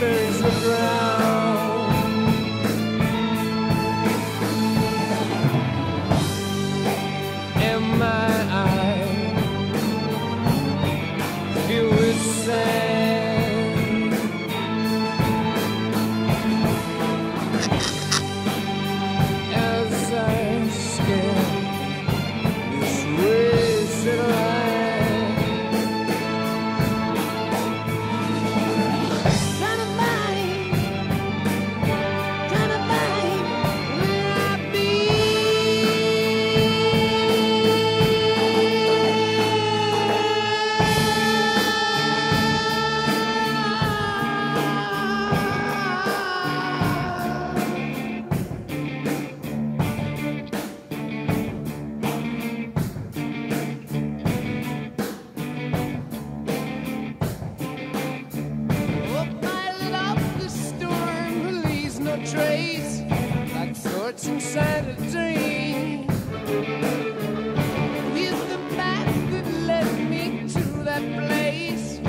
Boo. it's insanity. With the path that led me to that place,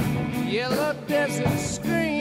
yellow desert screen.